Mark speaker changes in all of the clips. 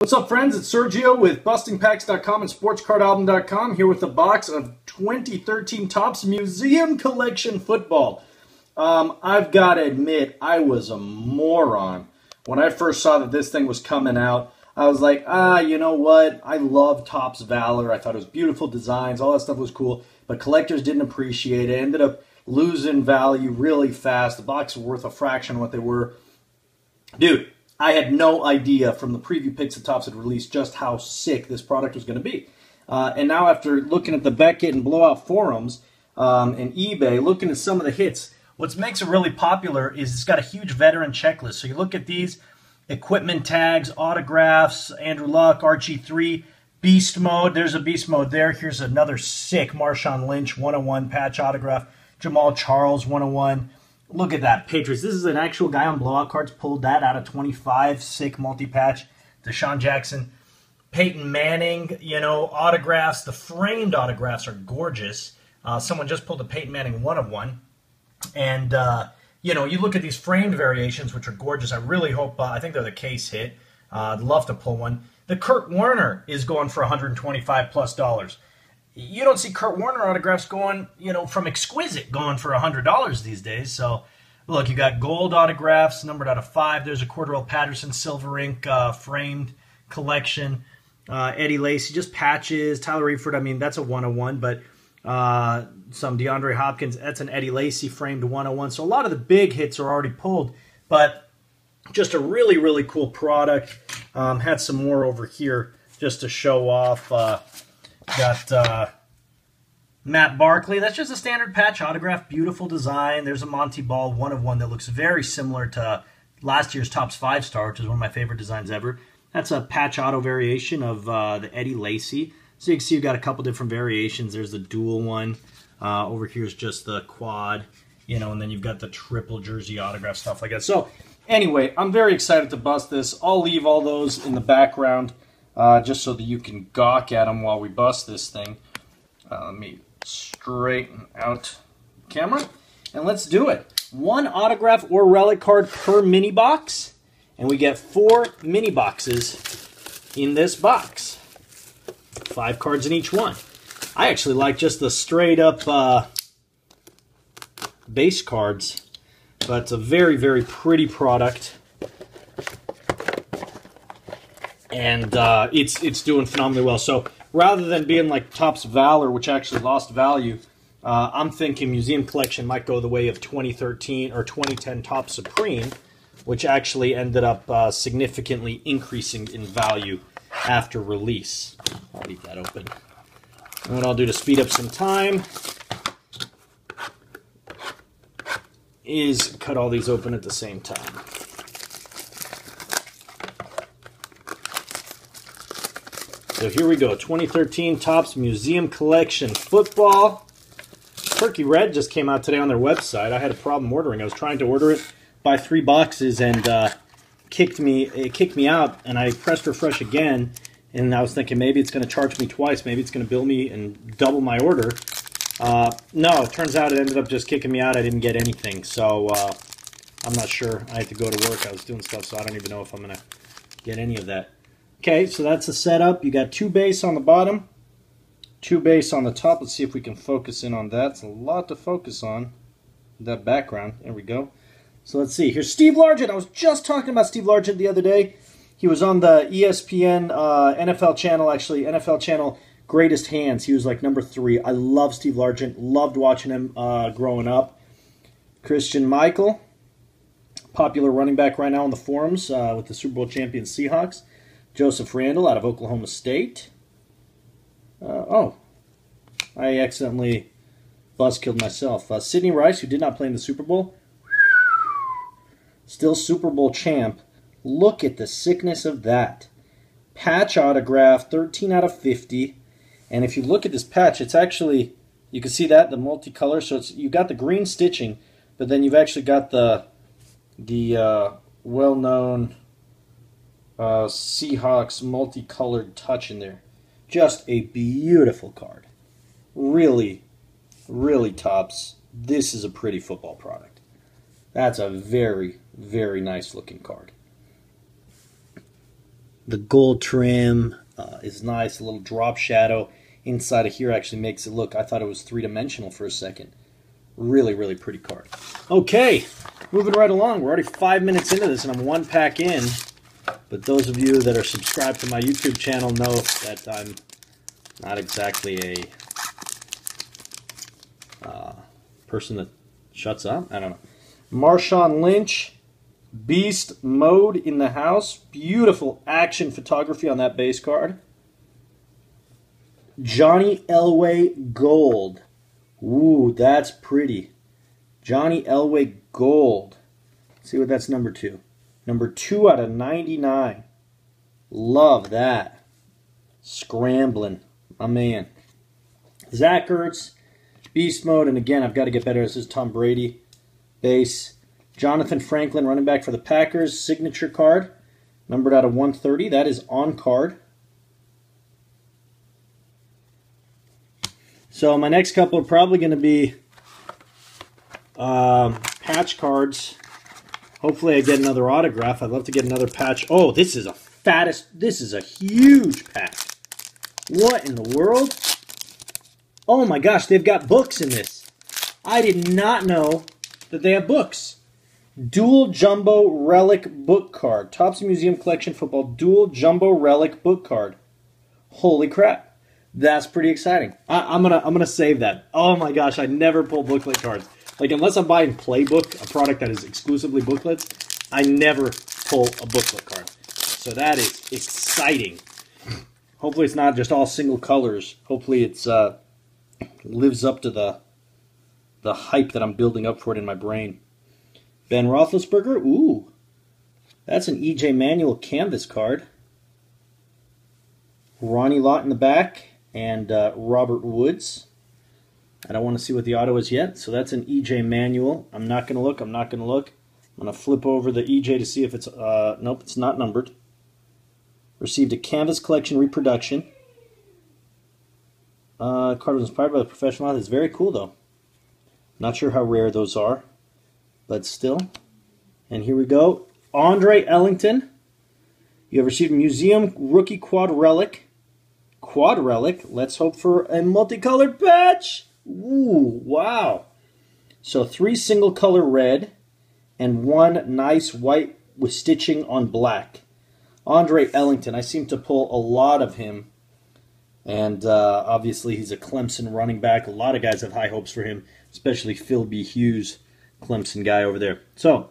Speaker 1: What's up, friends? It's Sergio with BustingPacks.com and SportsCardAlbum.com here with a box of 2013 Topps Museum Collection football. Um, I've got to admit, I was a moron when I first saw that this thing was coming out. I was like, ah, you know what? I love Topps Valor. I thought it was beautiful designs. All that stuff was cool, but collectors didn't appreciate it. it ended up losing value really fast. The box was worth a fraction of what they were. Dude, I had no idea from the preview picks that Topps had released just how sick this product was going to be. Uh, and now, after looking at the Beckett and Blowout forums um, and eBay, looking at some of the hits, what makes it really popular is it's got a huge veteran checklist. So you look at these equipment tags, autographs, Andrew Luck, RG3, Beast Mode. There's a Beast Mode there. Here's another sick Marshawn Lynch 101 patch autograph, Jamaal Charles 101. Look at that, Patriots. This is an actual guy on blowout cards. Pulled that out of 25. Sick multi-patch. DeSean Jackson. Peyton Manning, you know, autographs. The framed autographs are gorgeous. Uh, someone just pulled a Peyton Manning one of one. And, uh, you know, you look at these framed variations, which are gorgeous. I really hope, uh, I think they're the case hit. Uh, I'd love to pull one. The Kurt Warner is going for 125 plus dollars you don't see Kurt Warner autographs going, you know, from exquisite going for $100 these days. So, look, you got gold autographs numbered out of five. There's a Cordarrelle Patterson silver ink uh, framed collection. Uh, Eddie Lacy, just patches. Tyler Eifert, I mean, that's a 101, but uh, some DeAndre Hopkins, that's an Eddie Lacy framed 101. So a lot of the big hits are already pulled, but just a really, really cool product. Um, had some more over here just to show off. Got uh, Matt Barkley. That's just a standard patch autograph. Beautiful design. There's a Montee Ball one of one that looks very similar to last year's Topps five star, which is one of my favorite designs ever. That's a patch auto variation of uh, the Eddie Lacy. So you can see you've got a couple different variations. There's the dual one. Uh, over here is just the quad, you know, and then you've got the triple jersey autograph stuff like that. So anyway, I'm very excited to bust this. I'll leave all those in the background uh, just so that you can gawk at them while we bust this thing. Uh, let me straighten out camera, and let's do it. One autograph or relic card per mini box, and we get four mini boxes in this box. Five cards in each one. I actually like just the straight up uh, base cards, but it's a very, very pretty product. And uh, it's it's doing phenomenally well. So rather than being like Topps Valor, which actually lost value, uh, I'm thinking Museum Collection might go the way of 2013 or 2010 Topps Supreme, which actually ended up uh, significantly increasing in value after release. I'll leave that open. And what I'll do to speed up some time is cut all these open at the same time. So here we go 2013 Topps Museum Collection Football. Turkey Red just came out today on their website. I had a problem ordering. I was trying to order it, buy three boxes, and uh, kicked me it kicked me out. And I pressed refresh again, and I was thinking maybe it's going to charge me twice. Maybe it's going to bill me and double my order. Uh, no, it turns out it ended up just kicking me out. I didn't get anything, so uh, I'm not sure. I had to go to work. I was doing stuff, so I don't even know if I'm going to get any of that. Okay, so that's the setup. You got two base on the bottom, two base on the top. Let's see if we can focus in on that. It's a lot to focus on, that background. There we go. So let's see. Here's Steve Largent. I was just talking about Steve Largent the other day. He was on the ESPN uh, NFL channel, actually, NFL channel Greatest Hands. He was like number three. I love Steve Largent. Loved watching him uh, growing up. Christine Michael, popular running back right now on the forums uh, with the Super Bowl champion Seahawks. Joseph Randle out of Oklahoma State. Uh, oh, I accidentally buzzkilled myself. Uh, Sidney Rice, who did not play in the Super Bowl, still Super Bowl champ. Look at the sickness of that. Patch autograph, 13 out of 50. And if you look at this patch, it's actually, you can see that, the multicolor. So it's you got the green stitching, but then you've actually got the, the uh, well-known uh, Seahawks multicolored touch in there. Just a beautiful card. Really, really tops. This is a pretty football product. That's a very, very nice looking card. The gold trim uh, is nice, a little drop shadow. Inside of here actually makes it look, I thought it was three-dimensional for a second. Really, really pretty card. Okay, moving right along. We're already five minutes into this, and I'm one pack in. But those of you that are subscribed to my YouTube channel know that I'm not exactly a uh, person that shuts up. I don't know. Marshawn Lynch, Beast Mode in the house. Beautiful action photography on that base card. Johnny Elway Gold. Ooh, that's pretty. Johnny Elway Gold. Let's see what that's number two. Number two out of 99. Love that. Scrambling. My man. Zach Ertz, Beast Mode, and again, I've got to get better. This is Tom Brady. Base. Jonathan Franklin, running back for the Packers. Signature card. Numbered out of 130. That is on card. So my next couple are probably going to be um, patch cards. Hopefully I get another autograph. I'd love to get another patch. Oh, this is a fattest. This is a huge pack. What in the world? Oh my gosh, they've got books in this. I did not know that they have books. Dual Jumbo Relic Book Card. Topps Museum Collection Football Dual Jumbo Relic Book Card. Holy crap. That's pretty exciting. I, am gonna I'm gonna save that. Oh my gosh, I never pull booklet cards. Like unless I'm buying Playbook, a product that is exclusively booklets, I never pull a booklet card. So that is exciting. Hopefully it's not just all single colors. Hopefully it's uh, lives up to the the hype that I'm building up for it in my brain. Ben Roethlisberger, ooh, that's an EJ Manuel canvas card. Ronnie Lott in the back and uh, Robert Woods. I don't want to see what the auto is yet, so that's an EJ Manuel. I'm not going to look. I'm not going to look. I'm going to flip over the EJ to see if it's, uh, nope, it's not numbered. Received a Canvas Collection reproduction. Uh, card was inspired by the professional It's very cool, though. Not sure how rare those are, but still. And here we go. Andre Ellington. You have received a Museum Rookie Quad Relic quad relic. Let's hope for a multicolored patch. Ooh, wow. So three single color red and one nice white with stitching on black. Andre Ellington, I seem to pull a lot of him. And uh, obviously, he's a Clemson running back. A lot of guys have high hopes for him, especially Phil B. Hughes, Clemson guy over there. So,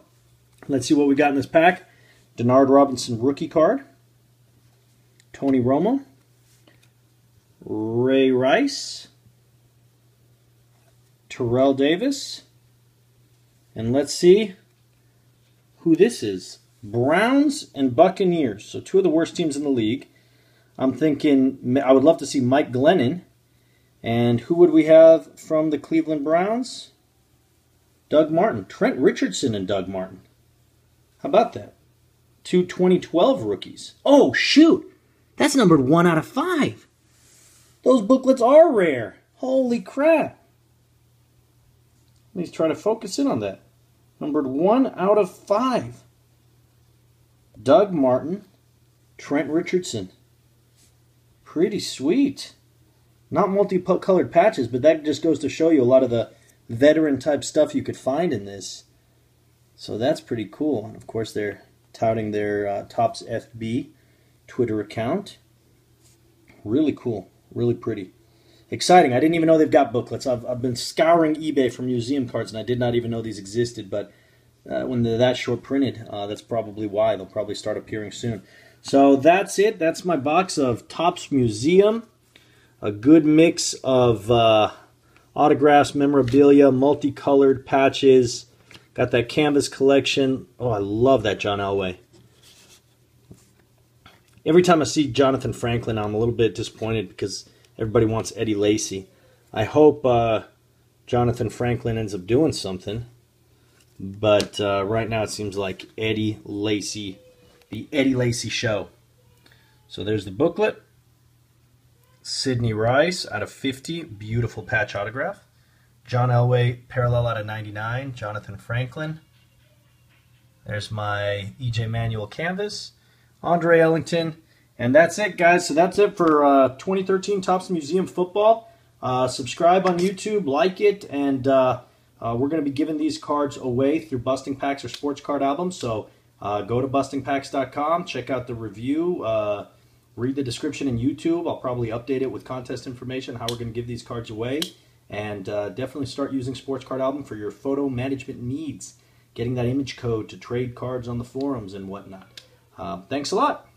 Speaker 1: let's see what we got in this pack. Denard Robinson rookie card. Tony Romo. Ray Rice, Terrell Davis, and let's see who this is. Browns and Buccaneers, so two of the worst teams in the league. I'm thinking I would love to see Mike Glennon. And who would we have from the Cleveland Browns? Doug Martin. Trent Richardson and Doug Martin. How about that? Two 2012 rookies. Oh, shoot! That's numbered one out of five. Those booklets are rare. Holy crap. Me try to focus in on that. Numbered one out of five. Doug Martin, Trent Richardson. Pretty sweet. Not multicolored patches, but that just goes to show you a lot of the veteran type stuff you could find in this. So that's pretty cool. And of course, they're touting their uh, Topps FB Twitter account. Really cool. Really pretty. Exciting. I didn't even know they've got booklets. I've, I've been scouring eBay for museum cards, and I did not even know these existed. But uh, when they're that short printed, uh, that's probably why. They'll probably start appearing soon. So that's it. That's my box of Topps Museum. A good mix of uh, autographs, memorabilia, multicolored patches. Got that canvas collection. Oh, I love that John Elway every time I see Jonathan Franklin, I'm a little bit disappointed because everybody wants Eddie Lacy. I hope uh, Jonathan Franklin ends up doing something. But uh, right now it seems like Eddie Lacy, the Eddie Lacy show. So there's the booklet. Sidney Rice out of 50, beautiful patch autograph. John Elway, parallel out of 99, Jonathan Franklin. There's my EJ Manuel canvas. Andre Ellington, And that's it, guys. So that's it for uh, 2013 Topps Museum Football. Uh, subscribe on YouTube, like it, and uh, uh we're going to be giving these cards away through Busting Packs or Sports Card Albums. So uh, go to bustingpacks.com, check out the review, uh, read the description in YouTube. I'll probably update it with contest information, how we're going to give these cards away. And definitely start using Sports Card Album for your photo management needs, getting that image code to trade cards on the forums and whatnot. thanks a lot.